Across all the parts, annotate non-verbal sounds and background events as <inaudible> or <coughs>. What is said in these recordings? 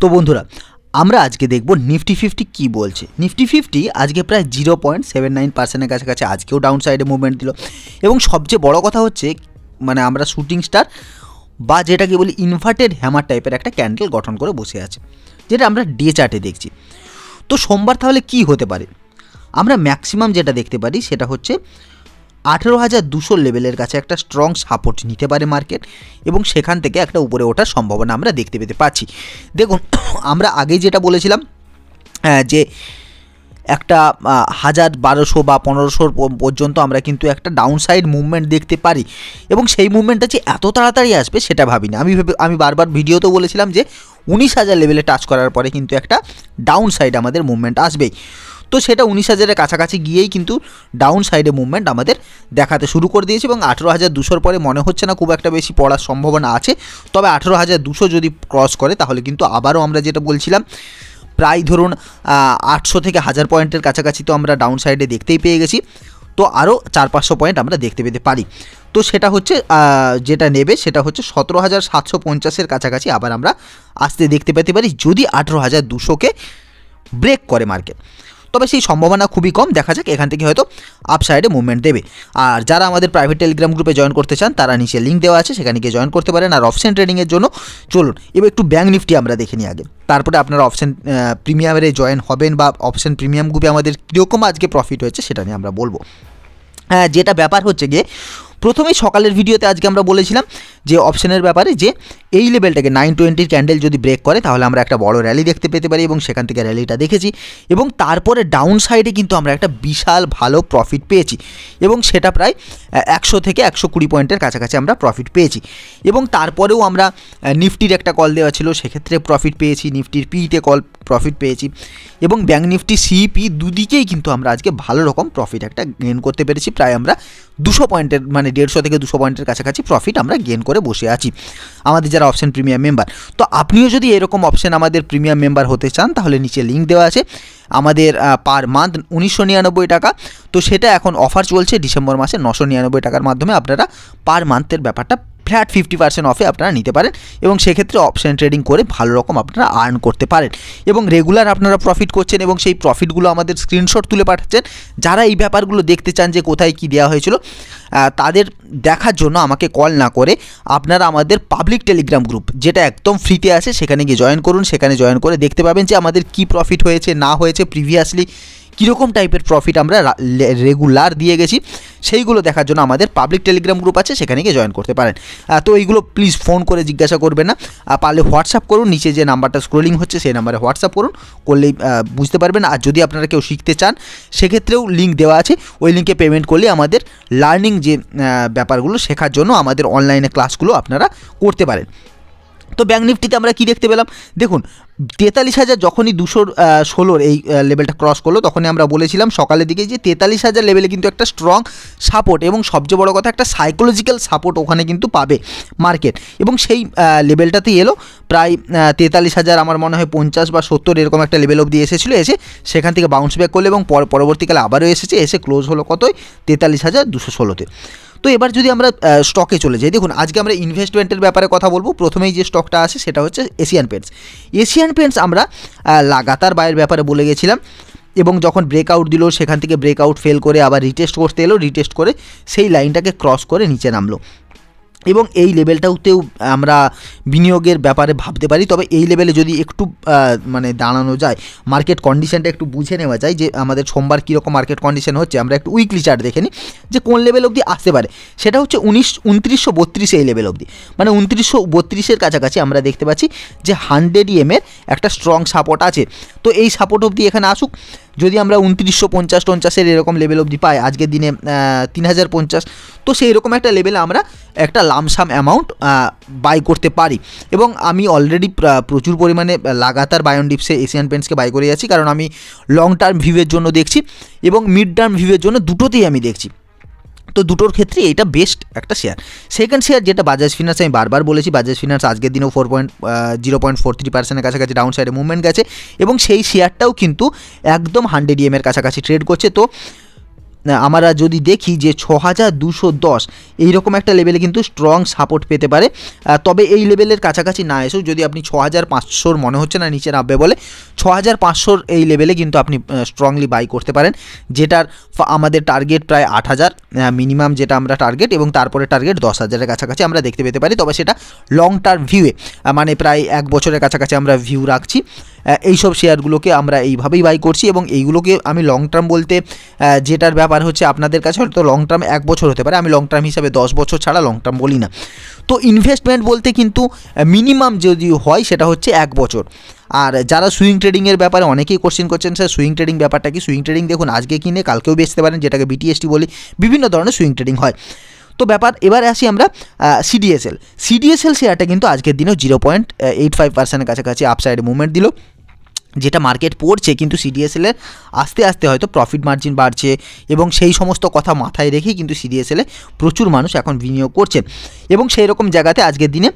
তো বন্ধুরা, আমরা আজকে দেখব নিফটি ফিফটি কী বলছে। নিফটি ফিফটি আজকে প্রায় জিরো পয়েন্ট সেভেন নাইন পার্সেন্টের কাছাকাছি, আজকেও ডাউন সাইডে মুভমেন্ট দিল। এবং সবচেয়ে বড় কথা হচ্ছে মানে আমরা শুটিং স্টার বা যেটাকে বলি ইনভার্টেড হ্যামার টাইপের একটা ক্যান্ডেল গঠন করে বসে আছে, যেটা আমরা ডে চার্টে দেখছি। তো সোমবার তাহলে কি হতে পারে? আমরা ম্যাক্সিমাম যেটা দেখতে পারি, সেটা হচ্ছে আঠেরো হাজার দুশো লেভেলের কাছে একটা স্ট্রং সাপোর্ট নিতে পারে মার্কেট এবং সেখান থেকে একটা উপরে ওঠার সম্ভাবনা আমরা দেখতে পেতে পাচ্ছি দেখুন, <coughs> আমরা আগেই যেটা বলেছিলাম যে একটা হাজার বারোশো বা পনেরোশোর পর্যন্ত আমরা কিন্তু একটা ডাউন সাইড মুভমেন্ট দেখতে পারি এবং সেই মুভমেন্টটা যে এত তাড়াতাড়ি আসবে সেটা ভাবি না। আমি ভেবে, আমি বারবার ভিডিওতেও বলেছিলাম যে উনিশ হাজার লেভেলে টাচ করার পরে কিন্তু একটা ডাউন সাইড আমাদের মুভমেন্ট আসবেই। তো সেটা উনিশ হাজারের কাছাকাছি গিয়েই কিন্তু ডাউন সাইডে মুভমেন্ট আমাদের দেখাতে শুরু করে দিয়েছে এবং আঠেরো হাজার দুশোর পরে মনে হচ্ছে না খুব একটা বেশি পড়ার সম্ভাবনা আছে। তবে আঠেরো হাজার দুশো যদি ক্রস করে তাহলে কিন্তু আবারও আমরা যেটা বলছিলাম, প্রায় ধরুন আটশো থেকে হাজার পয়েন্টের কাছাকাছি তো আমরা ডাউন সাইডে দেখতেই পেয়ে গেছি। তো আরও চার পাঁচশো পয়েন্ট আমরা দেখতে পেতে পারি। তো সেটা হচ্ছে যেটা নেবে সেটা হচ্ছে সতেরো হাজার সাতশো পঞ্চাশের কাছাকাছি আবার আমরা আসতে দেখতে পেতে পারি, যদি আঠেরো হাজার দুশোকে ব্রেক করে মার্কেট তবে সেই সম্ভাবনা খুবই কম। দেখা যাক, এখান থেকে হয়তো আপ সাইডে মুভমেন্ট দেবে। আর যারা আমাদের প্রাইভেট টেলিগ্রাম গ্রুপে জয়েন করতে চান, তারা নিচে লিঙ্ক দেওয়া আছে, সেখানে গিয়ে জয়েন করতে পারেন। আর অপশন ট্রেডিংয়ের জন্য চলুন, এবার একটু ব্যাঙ্ক নিফটি আমরা দেখে নিই আগে। তারপরে আপনারা অপশন প্রিমিয়ামে জয়েন হবেন বা অপশন প্রিমিয়াম গ্রুপে আমাদের কীরকম আজকে প্রফিট হয়েছে, সেটা নিয়ে আমরা বলব। হ্যাঁ যেটা ব্যাপার হচ্ছে গিয়ে প্রথমেই সকালের ভিডিওতে আজকে আমরা বলেছিলাম যে অপশনের ব্যাপারে যে এই লেভেলটাকে নাইন টোয়েন্টির ক্যান্ডেল যদি ব্রেক করে, তাহলে আমরা একটা বড় র্যালি দেখতে পেতে পারি এবং সেখান থেকে র্যালিটা দেখেছি। এবং তারপরে ডাউন সাইডে কিন্তু আমরা একটা বিশাল ভালো প্রফিট পেয়েছি। এবং সেটা প্রায় একশো থেকে একশো কুড়ি পয়েন্টের কাছাকাছি আমরা প্রফিট পেয়েছি। এবং তারপরেও আমরা নিফটির একটা কল দেওয়া ছিল, সেক্ষেত্রে প্রফিট পেয়েছি, নিফটির পিতে কল প্রফিট পেয়েছি। এবং ব্যাঙ্ক নিফটি সিপি দুদিকেই কিন্তু আমরা আজকে ভালো রকম প্রফিট একটা গেন করতে পেরেছি। প্রায় আমরা দুশো পয়েন্টের মানে দেড়শো থেকে দুশো পয়েন্টের কাছাকাছি প্রফিট আমরা গেন করে বসে আছি। আমাদের যারা অপশন প্রিমিয়াম মেম্বার তো আপনিও যদি এরকম অপশন আমাদের প্রিমিয়াম মেম্বার হতে চান, তাহলে নিচে লিঙ্ক দেওয়া আছে। আমাদের পার মান্থ উনিশশো নিরানব্বই টাকা। তো সেটা এখন অফার চলছে ডিসেম্বর মাসে নশো নিরানব্বই টাকার মাধ্যমে। আপনারা পার মান্থের ব্যাপারটা ফ্ল্যাট ফিফটি পার্সেন্ট অফে আপনারা নিতে পারেন এবং সেক্ষেত্রে অপশন ট্রেডিং করে ভালো রকম আপনারা আর্ন করতে পারেন। এবং রেগুলার আপনারা প্রফিট করছেন এবং সেই প্রফিটগুলো আমাদের স্ক্রিনশট তুলে পাঠাচ্ছেন। যারা এই ব্যাপারগুলো দেখতে চান যে কোথায় কী দেওয়া হয়েছিল তাদের দেখার জন্য আমাকে কল না করে আপনারা আমাদের পাবলিক টেলিগ্রাম গ্রুপ, যেটা একদম ফ্রিতে আছে, সেখানে গিয়ে জয়েন করুন। সেখানে জয়েন করে দেখতে পাবেন যে আমাদের কি প্রফিট হয়েছে, না হয়েছে, প্রিভিয়াসলি কীরকম টাইপের প্রফিট আমরা রেগুলার দিয়ে গেছি, সেইগুলো দেখার জন্য আমাদের পাবলিক টেলিগ্রাম গ্রুপ আছে, সেখানে গিয়ে জয়েন করতে পারেন। তো এইগুলো প্লিজ ফোন করে জিজ্ঞাসা করবেন না। পারলে হোয়াটসঅ্যাপ করুন, নিচে যে নাম্বারটা স্ক্রোলিং হচ্ছে, সেই নাম্বারে হোয়াটসঅ্যাপ করুন, করলেই বুঝতে পারবেন। আর যদি আপনারা কেউ শিখতে চান, সেক্ষেত্রেও লিঙ্ক দেওয়া আছে। ওই লিঙ্কে পেমেন্ট করলে আমাদের লার্নিং যে ব্যাপারগুলো শেখার জন্য আমাদের অনলাইনে ক্লাসগুলো আপনারা করতে পারেন। তো ব্যাঙ্ক নিফটিতে আমরা কি দেখতে পেলাম? দেখুন, তেতাল্লিশ হাজার যখনই দুশোর ষোলোর এই লেভেলটা ক্রস করল, তখনই আমরা বলেছিলাম সকালের দিকে যে তেতাল্লিশ হাজার লেভেলে কিন্তু একটা স্ট্রং সাপোর্ট এবং সবচেয়ে বড় কথা একটা সাইকোলজিক্যাল সাপোর্ট ওখানে কিন্তু পাবে মার্কেট এবং সেই লেভেলটাতেই এলো, প্রায় তেতাল্লিশ হাজার আমার মনে হয় পঞ্চাশ বা সত্তর এরকম একটা লেভেল অবধি এসেছিল, এসে সেখান থেকে বাউন্স ব্যাক করল এবং পর- পরবর্তীকালে আবারও এসেছে, এসে ক্লোজ হলো কতই? তেতাল্লিশ হাজার দুশো ষোলোতে। তো এবার যদি আমরা স্টকে চলে যাই, দেখুন আজকে আমরা ইনভেস্টমেন্টের ব্যাপারে কথা বলব। প্রথমেই যে স্টকটা আছে সেটা হচ্ছে এশিয়ান পেন্টস এশিয়ান পেন্টস আমরা লাগাতার বায়ের ব্যাপারে বলে গেছিলাম এবং যখন ব্রেকআউট দিল, সেখান থেকে ব্রেকআউট ফেল করে আবার রিটেস্ট করতে এলো রিটেস্ট করে সেই লাইনটাকে ক্রস করে নিচে নামলো। এবং এই লেভেলটাতেও আমরা বিনিয়োগের ব্যাপারে ভাবতে পারি। তবে এই লেভেলে যদি একটু মানে দাঁড়ানো যায় মার্কেট কন্ডিশনটা একটু বুঝে নেওয়া যায় যে আমাদের সোমবার কীরকম মার্কেট কন্ডিশন হচ্ছে, আমরা একটু উইকলি চার্ট দেখে নিই যে কোন লেভেল অবধি আসতে পারে। সেটা হচ্ছে উনিশ, উনত্রিশশো বত্রিশে এই লেভেল অবধি। মানে উনত্রিশশো বত্রিশের কাছাকাছি আমরা দেখতে পাচ্ছি যে হান্ড্রেড ইএমের একটা স্ট্রং সাপোর্ট আছে। তো এই সাপোর্ট অবধি এখানে আসুক। যদি আমরা উনত্রিশশো পঞ্চাশ টঞ্চাশের এরকম লেভেল অবধি পাই, আজকের দিনে তিন হাজার পঞ্চাশ, তো সেই রকম একটা লেভেলে আমরা একটা লামসাম অ্যামাউন্ট বাই করতে পারি। এবং আমি অলরেডি প্রচুর পরিমাণে লাগাতার বায়ন ডিপসে এশিয়ান পেন্টসকে বাই করে যাচ্ছি, কারণ আমি লং টার্ম ভিউয়ের জন্য দেখছি এবং মিড টার্ম ভিউয়ের জন্য দুটোতেই আমি দেখছি। তো দুটোর ক্ষেত্রে এটা বেস্ট একটা শেয়ার সেকেন্ড শেয়ার যেটা বাজাজ ফিনান্স আমি বারবার বলেছি বাজাজ ফিনান্স আজকের দিনেও four point zero point four three পার্সেন্টের কাছাকাছি ডাউন সাইডে মুভমেন্ট গেছে এবং সেই শেয়ারটাও কিন্তু একদম হান্ড্রেড ইএমের কাছাকাছি ট্রেড করছে। তো আমরা যদি দেখি যে ছ হাজার দুশো দশ, এইরকম একটা লেভেলে কিন্তু স্ট্রং সাপোর্ট পেতে পারে। তবে এই লেভেলের কাছাকাছি না এসেও যদি আপনি ছ হাজার পাঁচশোর মনে হচ্ছে না, নিচে নামবে বলে ছ হাজার পাঁচশোর এই লেভেলে কিন্তু আপনি স্ট্রংলি বাই করতে পারেন, যেটার আমাদের টার্গেট প্রায় আট হাজার মিনিমাম যেটা আমরা টার্গেট এবং তারপরে টার্গেট দশ হাজারের কাছাকাছি আমরা দেখতে পেতে পারি। তবে সেটা লং টার্ম ভিউয়ে মানে প্রায় এক বছরের কাছাকাছি আমরা ভিউ রাখছি। এইসব শেয়ারগুলোকে আমরা এইভাবেই বাই করছি এবং এইগুলোকে আমি লং টার্ম বলতে যেটার ব্যাপার হচ্ছে আপনাদের কাছে, হয়তো লং টার্ম এক বছর হতে পারে, আমি লং টার্ম হিসাবে দশ বছর ছাড়া লং টার্ম বলি না। তো ইনভেস্টমেন্ট বলতে কিন্তু মিনিমাম যদি হয় সেটা হচ্ছে এক বছর। আর যারা সুইং ট্রেডিংয়ের ব্যাপারে অনেকেই কোশ্চেন করছেন, স্যার সুইং ট্রেডিং ব্যাপারটা কি? সুইং ট্রেডিং দেখুন, আজকে কিনে কালকেও বেচতে পারেন, যেটাকে বিটিএসটি বলি, বিভিন্ন ধরনের সুইং ট্রেডিং হয়। তো ব্যাপার, এবারে আসি আমরা সিডিএসএল সিডিএসএল শেয়ারটা কিন্তু আজকের দিনেও জিরো পয়েন্ট এইট ফাইভ পার্সেন্টের কাছাকাছি আপসাইডে মুভমেন্ট দিল। যেটা মার্কেট পড়ছে, কিন্তু সিডিএসএলের আস্তে আস্তে হয়তো প্রফিট মার্জিন বাড়ছে এবং সেই সমস্ত কথা মাথায় রেখেই কিন্তু সিডিএসএলে প্রচুর মানুষ এখন বিনিয়োগ করছেন এবং সেই রকম জায়গাতে আজকের দিনে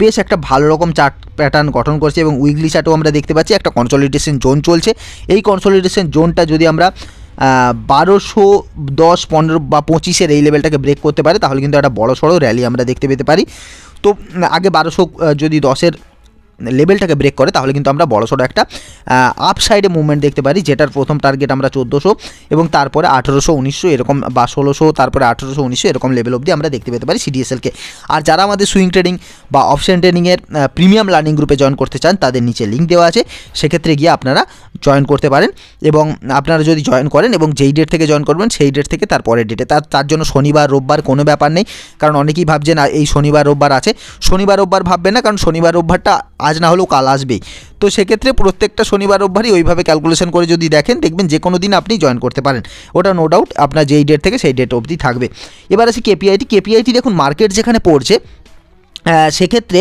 বেশ একটা ভালো রকম চার্ট প্যাটার্ন গঠন করছে এবং উইকলি চার্টও আমরা দেখতে পাচ্ছি, একটা কনসলিডেশন জোন চলছে। এই কনসলিডেশন জোনটা যদি আমরা বারোশো দশ পনেরো বা পঁচিশের এই লেভেলটাকে ব্রেক করতে পারে, তাহলে কিন্তু একটা বড় সড়ো র্যালি আমরা দেখতে পেতে পারি। তো আগে বারোশো যদি দশের লেভেলটাকে ব্রেক করে, তাহলে কিন্তু আমরা বড়সড় একটা আপ সাইডে মুভমেন্ট দেখতে পারি, যেটার প্রথম টার্গেট আমরা চোদ্দোশো এবং তারপরে আঠেরোশো, উনিশশো এরকম বা ষোলোশো, তারপরে আঠেরোশো, উনিশশো এরকম লেভেল অবধি আমরা দেখতে পেতে পারি সিডিএসএলকে আর যারা আমাদের সুইং ট্রেডিং বা অপশন ট্রেডিংয়ের প্রিমিয়াম লার্নিং গ্রুপে জয়েন করতে চান, তাদের নিচে লিঙ্ক দেওয়া আছে। সেক্ষেত্রে গিয়ে আপনারা জয়েন করতে পারেন এবং আপনারা যদি জয়েন করেন এবং যেই ডেট থেকে জয়েন করবেন, সেই ডেট থেকে তার পরের ডেটে তার তার জন্য শনিবার, রোববার কোনো ব্যাপার নেই, কারণ অনেকেই ভাবছেন এই শনিবার, রোববার আছে। শনিবার, রোববার ভাববেন না, কারণ শনিবার, রোববারটা আজ না হলেও কাল আসবেই। তো সেক্ষেত্রে প্রত্যেকটা শনিবার, রোববারই ওইভাবে ক্যালকুলেশন করে যদি দেখেন, দেখবেন যে কোনো দিন আপনি জয়েন করতে পারেন। ওটা নো ডাউট আপনার যেই ডেট থেকে সেই ডেট অবধি থাকবে। এবার আসি কেপিআইটি কেপিআইটি দেখুন মার্কেট যেখানে পড়ছে সেক্ষেত্রে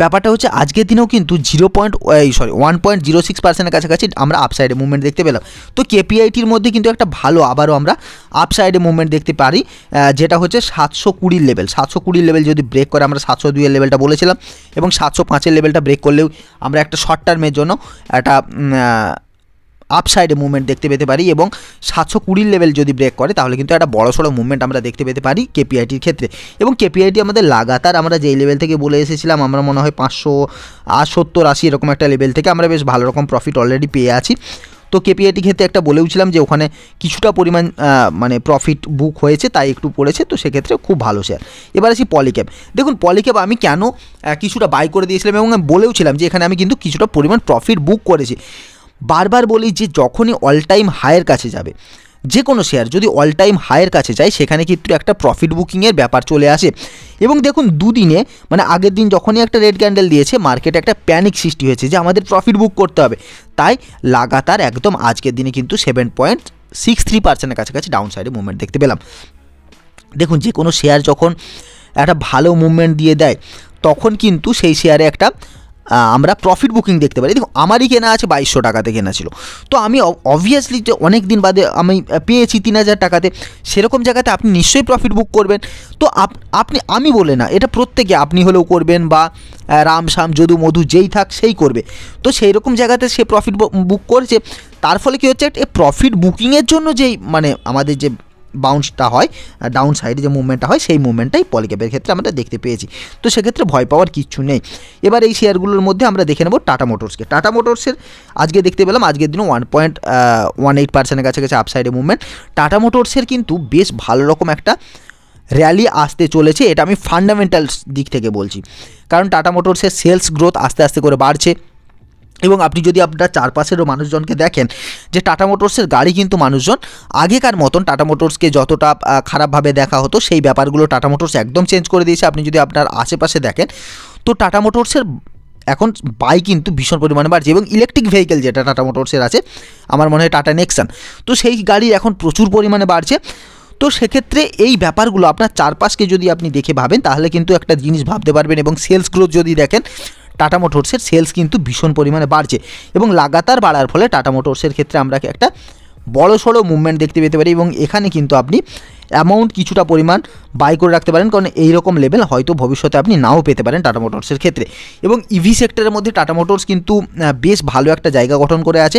ব্যাপারটা হচ্ছে আজকের দিনেও কিন্তু zero point sorry one point zero six পার্সেন্টের কাছাকাছি আমরা আপসাইডে মুভমেন্ট দেখতে পেলাম। তো কেপিআইটির মধ্যে কিন্তু একটা ভালো আবারও আমরা আপসাইডে মুভমেন্ট দেখতে পারি যেটা হচ্ছে সাতশো কুড়ির লেভেল সাতশো কুড়ির লেভেল যদি ব্রেক করে আমরা সাতশো দুইয়ের লেভেলটা বলেছিলাম এবং সাতশো পাঁচের লেভেলটা ব্রেক করলেও আমরা একটা শর্ট টার্মের জন্য একটা আপসাইডে মুভমেন্ট দেখতে পেতে পারি এবং সাতশো কুড়ির লেভেল যদি ব্রেক করে, তাহলে কিন্তু একটা বড় সড়ো মুভমেন্ট আমরা দেখতে পেতে পারি কেপিআইটির ক্ষেত্রে। এবং কেপিআইটি আমাদের লাগাতার আমরা যেই লেভেল থেকে বলে এসেছিলাম, আমরা মনে হয় পাঁচশো আট সত্তর, আশি এরকম একটা লেভেল থেকে আমরা বেশ ভালো রকম প্রফিট অলরেডি পেয়ে আছি। তো কেপিআইটি ক্ষেত্রে একটা বলেওছিলাম যে ওখানে কিছুটা পরিমাণ মানে প্রফিট বুক হয়েছে, তাই একটু পড়েছে, তো সেক্ষেত্রে খুব ভালো শেয়ার এবার আসি পলিক্যাপ দেখুন পলিক্যাপ আমি কেন কিছুটা বাই করে দিয়েছিলাম এবং আমি বলেওছিলাম যে এখানে আমি কিন্তু কিছুটা পরিমাণ প্রফিট বুক করেছি। বারবার বলি যে যখনই অল টাইম হায়ের কাছে যাবে যে কোনো শেয়ার যদি অল টাইম হায়ের কাছে যায় সেখানে কিন্তু একটা প্রফিট বুকিংয়ের ব্যাপার চলে আসে। এবং দেখুন, দুদিনে মানে আগের দিন যখনই একটা রেড ক্যান্ডেল দিয়েছে মার্কেটে একটা প্যানিক সৃষ্টি হয়েছে যে আমাদের প্রফিট বুক করতে হবে। তাই লাগাতার একদম আজকের দিনে কিন্তু সেভেন পয়েন্ট সিক্স থ্রি পার্সেন্টের কাছাকাছি ডাউন সাইডে মুভমেন্ট দেখতে পেলাম। দেখুন যে কোনো শেয়ার যখন একটা ভালো মুভমেন্ট দিয়ে দেয়, তখন কিন্তু সেই শেয়ারে একটা আমরা প্রফিট বুকিং দেখতে পারি। দেখুন, আমারই কেনা আছে, বাইশশো টাকাতে কেনা ছিল। তো আমি অবভিয়াসলি যে অনেক দিন বাদে আমি পেয়েছি তিন হাজার টাকাতে। সেরকম জায়গাতে আপনি নিশ্চয়ই প্রফিট বুক করবেন। তো আপনি, আমি বলে না, এটা প্রত্যেকে আপনি হলেও করবেন বা রাম শাম যদু, মধু, যেই থাক, সেই করবে। তো সেই রকম জায়গাতে সে প্রফিট বুক করছে। তার ফলে কী হচ্ছে প্রফিট বুকিংয়ের জন্য যেই মানে আমাদের যে বাউন্সটা হয় ডাউন সাইডে যে মুভমেন্টটা হয়, সেই মুভমেন্টটাই পলিক্যাপের ক্ষেত্রে আমরা দেখতে পেয়েছি। তো সেক্ষেত্রে ভয় পাওয়ার কিচ্ছু নেই। এবার এই শেয়ারগুলোর মধ্যে আমরা দেখে নেব টাটা মোটরসকে টাটা মোটরসের আজকে দেখতে পেলাম, আজকের দিনও ওয়ান পয়েন্ট ওয়ান এইট পার্সেন্টের কাছাকাছি আপসাইডে মুভমেন্ট টাটা মোটরসের কিন্তু বেশ ভালো রকম একটা র্যালি আসতে চলেছে, এটা আমি ফান্ডামেন্টালস দিক থেকে বলছি। কারণ টাটা মোটরসের সেলস গ্রোথ আস্তে আস্তে করে বাড়ছে। এবং আপনি যদি আপনার চারপাশেরও মানুষজনকে দেখেন যে টাটা মোটরসের গাড়ি কিন্তু মানুষজন আগেকার মতন টাটা মোটরসকে যতটা খারাপভাবে দেখা হতো, সেই ব্যাপারগুলো টাটা মোটরস একদম চেঞ্জ করে দিয়েছে। আপনি যদি আপনার আশেপাশে দেখেন, তো টাটা মোটরসের এখন বাইক কিন্তু ভীষণ পরিমাণে বাড়ছে এবং ইলেকট্রিক ভেহিকেল যেটা টাটা মোটরসের আছে, আমার মনে হয় টাটা নেক্সান তো সেই গাড়ি এখন প্রচুর পরিমাণে বাড়ছে। তো সেক্ষেত্রে এই ব্যাপারগুলো আপনার চারপাশকে যদি আপনি দেখে ভাবেন, তাহলে কিন্তু একটা জিনিস ভাবতে পারবেন এবং সেলস গ্রোথ যদি দেখেন টাটা মোটরসের সেলস কিন্তু ভীষণ পরিমাণে বাড়ছে এবং লাগাতার বাড়ার ফলে টাটা মোটরসের ক্ষেত্রে আমরা একটা বড় সড়ো মুভমেন্ট দেখতে পেতে পারি এবং এখানে কিন্তু আপনি অ্যামাউন্ট কিছুটা পরিমাণ বাই করে রাখতে পারেন, কারণ এই রকম লেভেল হয়তো ভবিষ্যতে আপনি নাও পেতে পারেন টাটা মোটরসের ক্ষেত্রে। এবং ইভি সেক্টরের মধ্যে টাটা মোটরস কিন্তু বেশ ভালো একটা জায়গা গঠন করে আছে।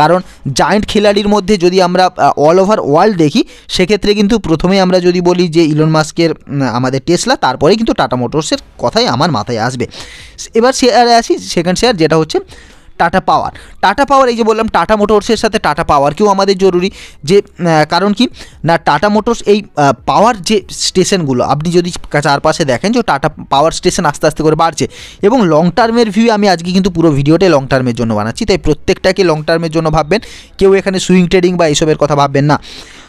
কারণ জায়েন্ট খেলাড়ির মধ্যে যদি আমরা অল ওভার ওয়ার্ল্ড দেখি, সেক্ষেত্রে কিন্তু প্রথমেই আমরা যদি বলি যে ইলন মাস্কের আমাদের টেসলা তারপরে কিন্তু টাটা মোটরসের কথাই আমার মাথায় আসবে। এবার শেয়ারে আসি সেকেন্ড শেয়ার যেটা হচ্ছে টাটা পাওয়ার। টাটা পাওয়ার, এই যে বললাম, টাটা মোটরসের সাথে টাটা পাওয়ার পাওয়ারকেও আমাদের জরুরি। যে কারণ কি? না, টাটা মোটরস এই পাওয়ার যে স্টেশনগুলো, আপনি যদি চারপাশে দেখেন যে টাটা পাওয়ার স্টেশন আস্তে আস্তে করে বাড়ছে, এবং লং টার্মের ভিউ আমি আজকে কিন্তু পুরো ভিডিওটাই লং টার্মের জন্য বানাচ্ছি, তাই প্রত্যেকটাকে লং টার্মের জন্য ভাববেন, কেউ এখানে সুইং ট্রেডিং বা এইসবের কথা ভাববেন না।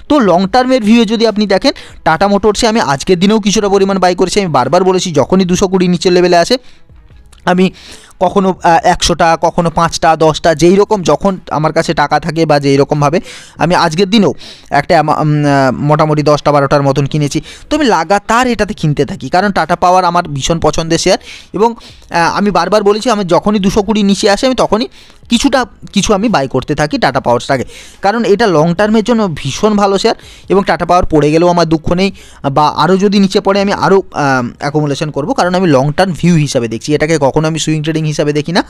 তো লং টার্মের ভিউয়ে যদি আপনি দেখেন, টাটা মোটরসে আমি আজকের দিনেও কিছুটা পরিমাণ বাই করেছি, আমি বারবার বলেছি, যখনই দুশো কুড়ি নিচের লেভেলে আসে, আমি কখনো একশোটা, কখনো পাঁচটা, দশটা, যেই রকম যখন আমার কাছে টাকা থাকে বা যেই রকমভাবে আমি আজকের দিনেও একটা মোটামুটি দশটা, বারোটার মতন কিনেছি। তো আমি লাগাতার এটাতে কিনতে থাকি, কারণ টাটা পাওয়ার আমার ভীষণ পছন্দের শেয়ার এবং আমি বারবার বলেছি, আমি যখনই দুশো কুড়ি নিচে আসে, আমি তখনই কিছুটা, কিছু আমি বাই করতে থাকি টাটা পাওয়ারটাকে কারণ এটা লং টার্মের জন্য ভীষণ ভালো শেয়ার এবং টাটা পাওয়ার পড়ে গেলেও আমার দুঃখ নেই বা আরও যদি নিচে পড়ে আমি আরও অ্যাকোমোলেশন করব। কারণ আমি লং টার্ম ভিউ হিসাবে দেখছি। এটাকে কখনো আমি সুইং ট্রেডিং হিসাবে দেখি না।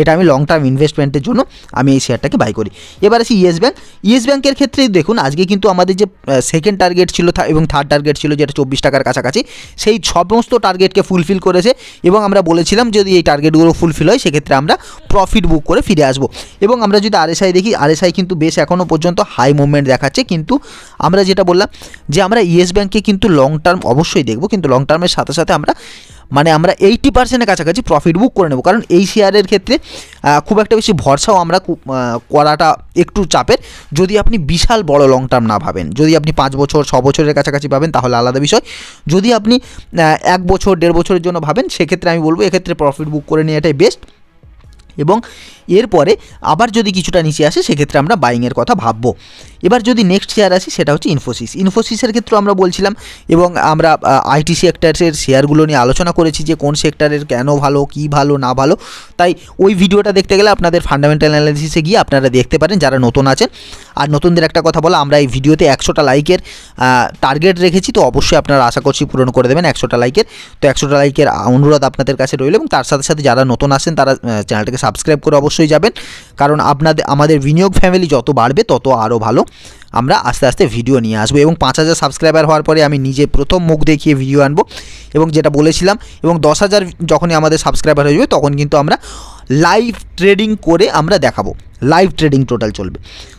এটা আমি লং টার্ম ইনভেস্টমেন্টের জন্য আমি এই শেয়ারটাকে বাই করি। এবার আসি ইয়েস ব্যাঙ্ক ইয়েস ব্যাঙ্কের ক্ষেত্রে দেখুন, আজকে কিন্তু আমাদের যে সেকেন্ড টার্গেট ছিল এবং থার্ড টার্গেট ছিল যেটা চব্বিশ টাকার কাছাকাছি, সেই সমস্ত টার্গেটকে ফুলফিল করেছে এবং আমরা বলেছিলাম যদি এই টার্গেটগুলো ফুলফিল হয়, সেক্ষেত্রে আমরা প্রফিট বুক করে ফিরে আসব। এবং আমরা যদি আরএসআই দেখি আরএসআই কিন্তু বেশ এখনও পর্যন্ত হাই মুভমেন্ট দেখাচ্ছে। কিন্তু আমরা যেটা বললাম যে আমরা ইয়েস ব্যাঙ্কে কিন্তু লং টার্ম অবশ্যই দেখব। কিন্তু লং টার্মের সাথে সাথে আমরা মানে আমরা এইটি পার্সেন্টের কাছাকাছি প্রফিট বুক করে নেব। কারণ এই শেয়ারের ক্ষেত্রে খুব একটা বেশি ভরসাও আমরা করাটা একটু চাপের। যদি আপনি বিশাল বড় লং টার্ম না ভাবেন, যদি আপনি পাঁচ বছর, ছ বছরের কাছাকাছি পাবেন তাহলে আলাদা বিষয়। যদি আপনি এক বছর, দেড় বছরের জন্য ভাবেন, সেক্ষেত্রে আমি বলব এক্ষেত্রে প্রফিট বুক করে নেওয়াটাই বেস্ট এবং এরপরে আবার যদি কিছুটা নিচে আসে, সেক্ষেত্রে আমরা বাইংয়ের কথা ভাববো। এবার যদি নেক্সট শেয়ার আসি, সেটা হচ্ছে ইনফোসিস ইনফোসিসের ক্ষেত্রে আমরা বলছিলাম এবং আমরা আইটি সেক্টরের শেয়ারগুলো নিয়ে আলোচনা করেছি যে কোন সেক্টরের কেন ভালো, কি ভালো, না ভালো। তাই ওই ভিডিওটা দেখতে গেলে আপনাদের ফান্ডামেন্টাল অ্যানালিসিসে গিয়ে আপনারা দেখতে পারেন, যারা নতুন আছেন। আর নতুনদের একটা কথা বলো, আমরা এই ভিডিওতে একশোটা লাইকের টার্গেট রেখেছি, তো অবশ্যই আপনারা আশা করছি পূরণ করে দেবেন একশোটা লাইকের তো একশোটা লাইকের অনুরোধ আপনাদের কাছে রইল এবং তার সাথে সাথে যারা নতুন আসেন, তারা চ্যানেলটাকে সাবস্ক্রাইব করে অবশ্যই যাবেন। কারণ আপনাদের, আমাদের বিনিয়োগ ফ্যামিলি যত বাড়বে, তত আরও ভালো আমরা আস্তে আস্তে ভিডিও নিয়ে আসব। এবং পাঁচ হাজার সাবস্ক্রাইবার হওয়ার পরে আমি নিজে প্রথম মুখ দেখিয়ে ভিডিও আনব। এবং যেটা বলেছিলাম, এবং দশ হাজার যখনই আমাদের সাবস্ক্রাইবার হয়ে যাবে, তখন কিন্তু আমরা লাইভ ট্রেডিং করে আমরা দেখাবো। লাইভ ট্রেডিং টোটাল চলবে।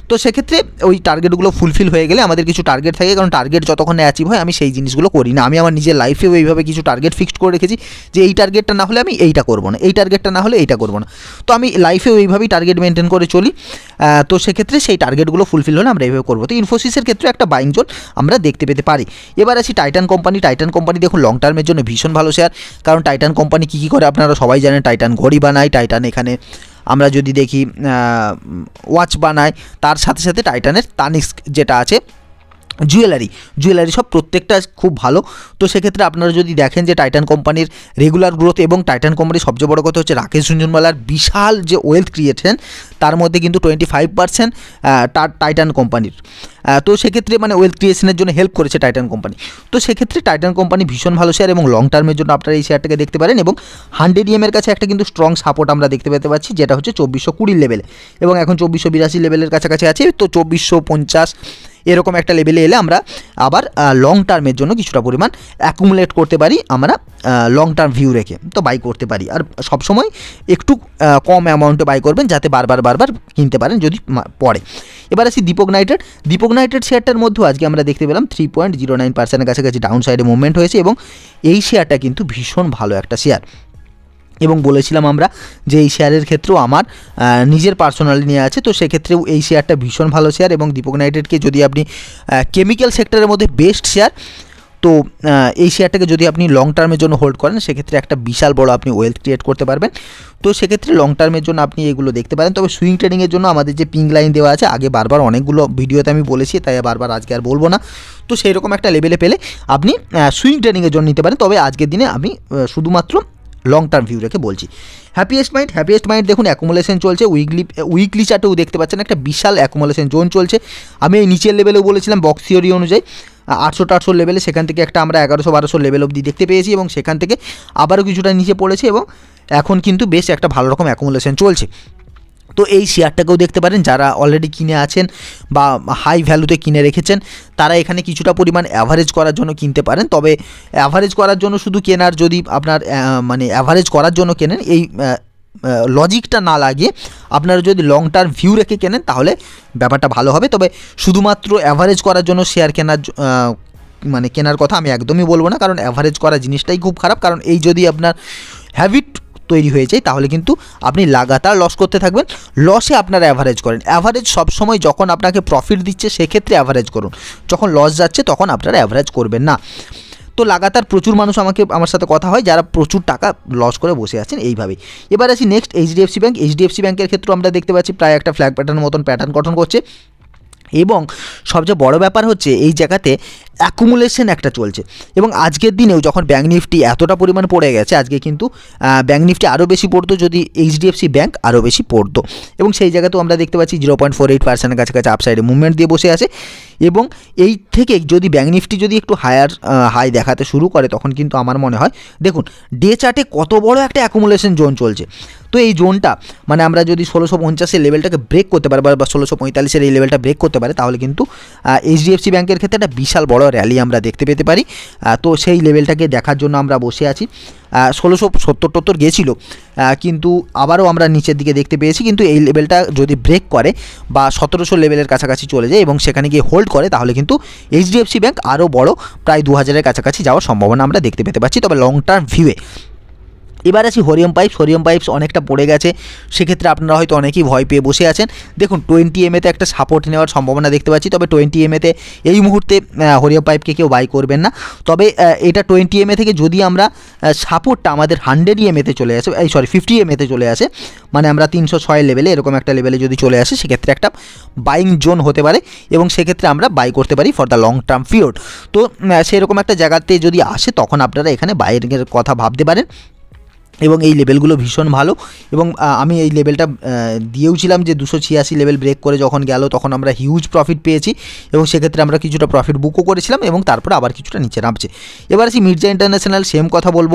তো সেক্ষেত্রে ওই টার্গেটগুলো ফুলফিল হয়ে গেলে আমাদের কিছু টার্গেট থাকে, কারণ টার্গেট যতক্ষণ অ্যাচিভ হয় আমি সেই জিনিসগুলো করি না। আমি আমার নিজের লাইফেও এইভাবে কিছু টার্গেট ফিক্সড করে রেখেছি যে এই টার্গেটটা না হলে আমি এইটা করব না, এই টার্গেটটা না হলে এইটা করব না। তো আমি লাইফেও এইভাবেই টার্গেট মেনটেন করে চলি। তো সেক্ষেত্রে সেই টার্গেটগুলো ফুলফিল হলে আমরা এইভাবে করব। তো ইনফোসিসের ক্ষেত্রে একটা বাইং জোন আমরা দেখতে পেতে পারি। এবার আছি টাইটান কোম্পানি টাইটান কোম্পানি দেখুন লং টার্মের জন্য ভীষণ ভালো শেয়ার কারণ টাইটান কোম্পানি কী কী করে আপনারা সবাই জানেন টাইটান ঘড়ি বানায় টাইটান এখানে আমরা যদি দেখি ওয়াচ বানায় তার সাথে সাথে টাইটানের তানিক্স যেটা আছে জুয়েলারি জুয়েলারি সব প্রত্যেকটা খুব ভালো। তো সেক্ষেত্রে আপনারা যদি দেখেন যে টাইটান কোম্পানির রেগুলার গ্রোথ এবং টাইটান কোম্পানির সবচেয়ে বড় কথা হচ্ছে রাকেশ ঝুঞ্ঝুনওয়ালার বিশাল যে ওয়েলথ ক্রিয়েশন তার মধ্যে কিন্তু টোয়েন্টি ফাইভ পার্সেন্ট টাইটান কোম্পানির। তো সেক্ষেত্রে মানে ওয়েলথ ক্রিয়েশনের জন্য হেল্প করেছে টাইটান কোম্পানি। তো সেক্ষেত্রে টাইটান কোম্পানি ভীষণ ভালো শেয়ার এবং লং টার্মের জন্য আপনারা এই শেয়ারটাকে দেখতে পারেন এবং হান্ড্রেড ইএমের কাছে একটা কিন্তু স্ট্রং সাপোর্ট আমরা দেখতে পেতে পাচ্ছি, যেটা হচ্ছে চব্বিশশো কুড়ির লেভেলে এবং এখন চব্বিশশো বিরাশি লেভেলের কাছাকাছি আছে, তো চব্বিশশো পঞ্চাশ এরকম একটা লেভেলে এলে আমরা আবার লং টার্মের জন্য কিছুটা পরিমাণ অ্যাকুমুলেট করতে পারি, আমরা লং টার্ম ভিউ রেখে তো বাই করতে পারি। আর সবসময় একটু কম অ্যামাউন্টে বাই করবেন যাতে বারবার বারবার কিনতে পারেন যদি পড়ে। এবার আসি দীপক নাইটেড দীপক নাইটেড শেয়ারটার মধ্যেও আজকে আমরা দেখতে পেলাম থ্রি পয়েন্ট জিরো নাইন পার্সেন্টের কাছাকাছি ডাউন সাইডে মুভমেন্ট হয়েছে এবং এই শেয়ারটা কিন্তু ভীষণ ভালো একটা শেয়ার এবং বলেছিলাম আমরা যে এই শেয়ারের ক্ষেত্রেও আমার নিজের পার্সোনালি নিয়ে আছে, তো সেক্ষেত্রেও এই শেয়ারটা ভীষণ ভালো শেয়ার এবং দীপক নাইটেডকে যদি আপনি কেমিক্যাল সেক্টরের মধ্যে বেস্ট শেয়ার, তো এই শেয়ারটাকে যদি আপনি লং টার্মের জন্য হোল্ড করেন, সেক্ষেত্রে একটা বিশাল বড় আপনি ওয়েলথ ক্রিয়েট করতে পারবেন। তো সেক্ষেত্রে লং টার্মের জন্য আপনি এগুলো দেখতে পারেন। তবে সুইং ট্রেডিংয়ের জন্য আমাদের যে পিঙ্ক লাইন দেওয়া আছে, আগে বারবার অনেকগুলো ভিডিওতে আমি বলেছি, তাই বারবার আজকে আর বলব না। তো সেই রকম একটা লেভেলে পেলে আপনি সুইং ট্রেডিংয়ের জন্য নিতে পারেন। তবে আজকের দিনে আমি শুধুমাত্র লং টার্ম ভিউ রেখে বলছি। হ্যাপিয়েস্ট মাইন্ড হ্যাপিয়েস্ট মাইন্ড দেখুন অ্যাকুমুলেশন চলছে উইকলি উইকলি চার্টেও দেখতে পাচ্ছেন, একটা বিশাল অ্যাকুমুলেশন জোন চলছে। আমি এই নিচের লেভেলেও বলেছিলাম বক্স থিওরি অনুযায়ী, আটশো টাটশো লেভেলে সেখান থেকে একটা আমরা এগারোশো বারোশো লেভেল অব্দি দেখতে পেয়েছি এবং সেখান থেকে আবারও কিছুটা নিচে পড়েছে এবং এখন কিন্তু বেশ একটা ভালো রকম অ্যাকুমুলেশন চলছে। তো এই শেয়ারটাকেও দেখতে পারেন, যারা অলরেডি কিনে আছেন বা হাই ভ্যালুতে কিনে রেখেছেন, তারা এখানে কিছুটা পরিমাণ অ্যাভারেজ করার জন্য কিনতে পারেন। তবে অ্যাভারেজ করার জন্য শুধু কেনার যদি আপনার মানে অ্যাভারেজ করার জন্য কেনেন, এই লজিকটা না লাগিয়ে আপনারা যদি লং টার্ম ভিউ রেখে কেনেন, তাহলে ব্যাপারটা ভালো হবে। তবে শুধুমাত্র অ্যাভারেজ করার জন্য শেয়ার কেনার মানে কেনার কথা আমি একদমই বলব না, কারণ অ্যাভারেজ করা জিনিসটাই খুব খারাপ। কারণ এই যদি আপনার হ্যাবিট তৈরি হয়ে যায়, তাহলে কিন্তু আপনি লাগাতার লস করতে থাকবেন। লসে আপনারা অ্যাভারেজ করেন। অ্যাভারেজ সবসময় যখন আপনাকে প্রফিট দিচ্ছে, সেক্ষেত্রে অ্যাভারেজ করুন। যখন লস যাচ্ছে, তখন আপনারা অ্যাভারেজ করবেন না। তো লাগাতার প্রচুর মানুষ আমাকে, আমার সাথে কথা হয়, যারা প্রচুর টাকা লস করে বসে আছেন এইভাবেই। এবার আসি নেক্সট এইচডিএফসি ব্যাঙ্ক এইচডিএফসি ব্যাঙ্কের ক্ষেত্রে আমরা দেখতে পাচ্ছি, প্রায় একটা ফ্ল্যাগ প্যাটার্ন মতন প্যাটার্ন গঠন করছে। এবং সবচেয়ে বড় ব্যাপার হচ্ছে এই জায়গাতে অ্যাকুমুলেশন একটা চলছে। এবং আজকের দিনেও যখন ব্যাঙ্ক নিফটি এতটা পরিমাণ পড়ে গেছে, আজকে কিন্তু ব্যাঙ্ক নিফটি আরও বেশি পড়তো, যদি এইচডিএফসি ব্যাঙ্ক আরও বেশি পড়তো। এবং সেই জায়গাতেও আমরা দেখতে পাচ্ছি জিরো পয়েন্ট ফোর এইট পার্সেন্টের কাছাকাছি আপসাইডে মুভমেন্ট দিয়ে বসে আছে। এবং এই থেকে যদি ব্যাঙ্ক নিফটি যদি একটু হায়ার হাই দেখাতে শুরু করে, তখন কিন্তু আমার মনে হয়, দেখুন ডে চার্টে কত বড় একটা অ্যাকুমুলেশন জোন চলছে। তো এই জোনটা মানে আমরা যদি ষোলোশো পঞ্চাশের লেভেলটাকে ব্রেক করতে পারি, বা ষোলোশো পঁয়তাল্লিশের এই লেভেলটা ব্রেক করতে পারে, তাহলে কিন্তু এইচডিএফসি ব্যাঙ্কের ক্ষেত্রে একটা বিশাল বড় র্যালি আমরা দেখতে পেতে পারি। তো সেই লেভেলটাকে দেখার জন্য আমরা বসে আছি। ষোলোশো সত্তর টত্তর গিয়েছিল কিন্তু আবারও আমরা নিচের দিকে দেখতে পেয়েছি, কিন্তু এই লেভেলটা যদি ব্রেক করে, বা সতেরোশো লেভেলের কাছাকাছি চলে যায় এবং সেখানে গিয়ে হোল্ড করে, তাহলে কিন্তু এইচডিএফসি ব্যাঙ্ক আরও বড়, প্রায় দু হাজারের কাছাকাছি যাওয়ার সম্ভাবনা আমরা দেখতে পেতে পাচ্ছি। তবে লং টার্ম ভিউয়ে এবার আছি হরিয়ম পাইপস হরিয়ম পাইপস অনেকটা পড়ে গেছে। সেক্ষেত্রে আপনারা হয়তো অনেকেই ভয় পেয়ে বসে আছেন। দেখুন টোয়েন্টি এমএতে একটা সাপোর্ট নেওয়ার সম্ভাবনা দেখতে পাচ্ছি, তবে টোয়েন্টি এমএতে এই মুহূর্তে হরিয়ম পাইপকে কেউ বাই করবেন না। তবে এটা টোয়েন্টি এমএ থেকে যদি আমরা সাপোর্টটা আমাদের হান্ড্রেড এমএতে চলে আসে, এই সরি ফিফটি এমএতে চলে আসে মানে আমরা তিনশো ছয় লেভেলে এরকম একটা লেভেলে যদি চলে আসে, সেক্ষেত্রে একটা বাইং জোন হতে পারে এবং সেক্ষেত্রে আমরা বাই করতে পারি for the long term period তো সেরকম একটা জায়গাতে যদি আসে, তখন আপনারা এখানে বাইরের কথা ভাবতে পারেন। এবং এই লেভেলগুলো ভীষণ ভালো এবং আমি এই লেভেলটা দিয়েওছিলাম যে দুশো ছিয়াশি লেভেল ব্রেক করে যখন গেল তখন আমরা হিউজ প্রফিট পেয়েছি এবং সেক্ষেত্রে আমরা কিছুটা প্রফিট বুকও করেছিলাম এবং তারপরে আবার কিছুটা নিচে নামছে। এবার আসি মির্জা ইন্টারন্যাশনাল সেম কথা বলব।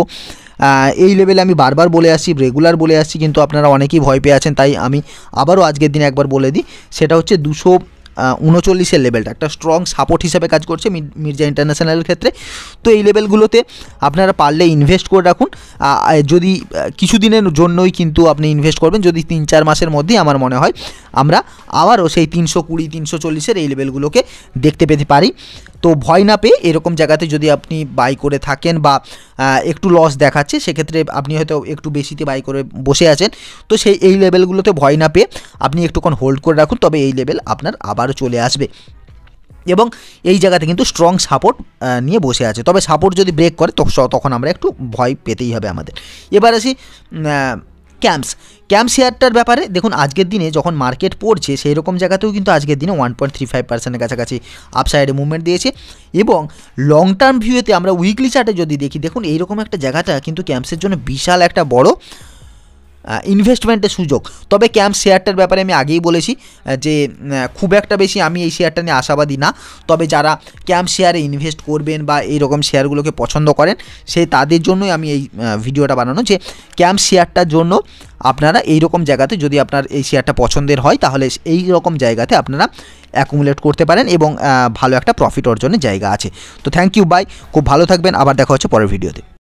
এই লেভেলে আমি বারবার বলে আসছি রেগুলার বলে আসছি, কিন্তু আপনারা অনেকেই ভয় পেয়ে আছেন, তাই আমি আবারও আজকের দিনে একবার বলে দিই। সেটা হচ্ছে দুশো উনচল্লিশের লেভেলটা একটা স্ট্রং সাপোর্ট হিসেবে কাজ করছে মির্জা ইন্টারন্যাশনালের ক্ষেত্রে। তো এই লেভেলগুলোতে আপনারা পারলে ইনভেস্ট করে রাখুন। যদি কিছুদিনের জন্যই কিন্তু আপনি ইনভেস্ট করবেন, যদি তিন চার মাসের মধ্যেই আমার মনে হয়। আমরা আবারও সেই তিনশো কুড়ি, তিনশো চল্লিশের এই লেভেলগুলোকে দেখতে পেতে পারি। তো ভয় না পেয়ে এরকম জায়গাতে যদি আপনি বাই করে থাকেন বা একটু লস দেখাচ্ছে, সেক্ষেত্রে আপনি হয়তো একটু বেশিতে বাই করে বসে আছেন। তো সেই, এই লেভেলগুলোতে ভয় না পেয়ে আপনি একটুক্ষণ হোল্ড করে রাখুন, তবে এই লেভেল আপনার আবারও চলে আসবে। এবং এই জায়গাতে কিন্তু স্ট্রং সাপোর্ট নিয়ে বসে আছে। তবে সাপোর্ট যদি ব্রেক করে তখন আমরা একটু ভয় পেতেই হবে আমাদের। এবার আসি ক্যাম্পস ক্যাম্প শেয়ারটার ব্যাপারে, দেখুন আজকের দিনে যখন মার্কেট পড়ছে, সেই রকম জায়গাতেও কিন্তু আজকের দিনে ওয়ান পয়েন্ট থ্রি ফাইভ পার্সেন্টের কাছাকাছি আপসাইডে মুভমেন্ট দিয়েছে এবং লং টার্ম ভিউতে আমরা উইকলি চার্টে যদি দেখি, দেখুন এইরকম একটা জায়গাটা কিন্তু ক্যাম্পসের জন্য বিশাল একটা বড় ইনভেস্টমেন্টের সুযোগ। তবে ক্যাম্প শেয়ারটার ব্যাপারে আমি আগেই বলেছি যে খুব একটা বেশি আমি এই শেয়ারটা নিয়ে আশাবাদী না। তবে যারা ক্যাম্প শেয়ারে ইনভেস্ট করবেন বা এই রকম শেয়ারগুলোকে পছন্দ করেন সেই তাদের জন্যই আমি এই ভিডিওটা বানানো, যে ক্যাম্প শেয়ারটার জন্য আপনারা এই রকম জায়গাতে যদি আপনার এই শেয়ারটা পছন্দের হয়, তাহলে এই রকম জায়গাতে আপনারা অ্যাকুমুলেট করতে পারেন এবং ভালো একটা প্রফিট অর্জনের জায়গা আছে। তো থ্যাংক ইউ বাই খুব ভালো থাকবেন। আবার দেখা হচ্ছে পরের ভিডিওতে